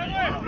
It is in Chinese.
排队